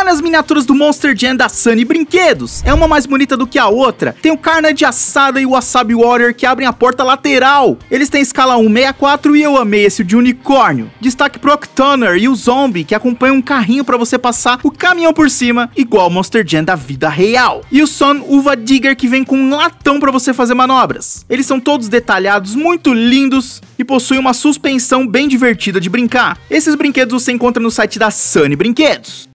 Olha as miniaturas do Monster Jam da Sunny Brinquedos. É uma mais bonita do que a outra. Tem o Carnage Assada e o Wasabi Warrior que abrem a porta lateral. Eles têm escala 164 e eu amei esse de unicórnio. Destaque pro Octoner e o Zombie que acompanham um carrinho para você passar o caminhão por cima, igual o Monster Jam da vida real. E o Son Uva Digger que vem com um latão para você fazer manobras. Eles são todos detalhados, muito lindos e possuem uma suspensão bem divertida de brincar. Esses brinquedos você encontra no site da Sunny Brinquedos.